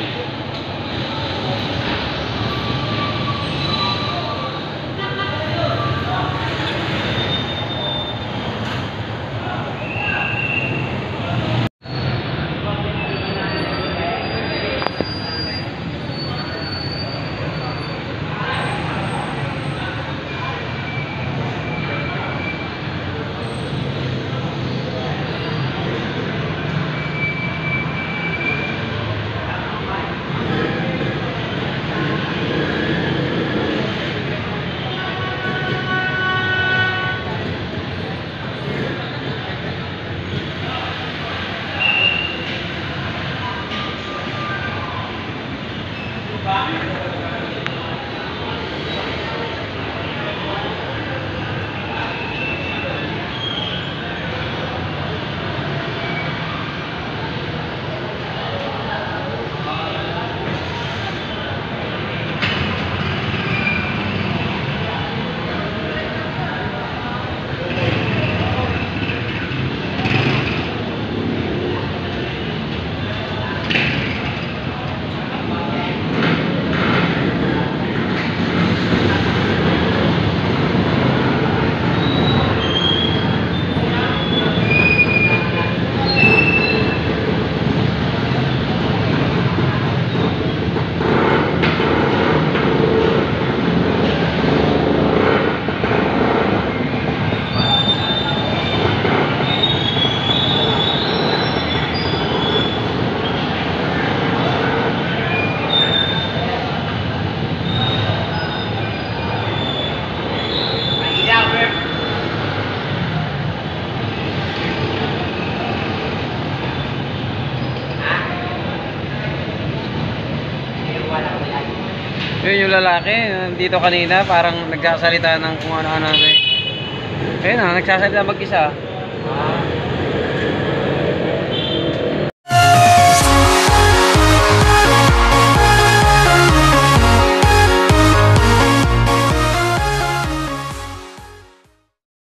aqui. Yun yung lalaki, nandito kanina, parang nagsasalita ng kung ano-ano. Ayun na, nagsasalita mag-isa. Ah,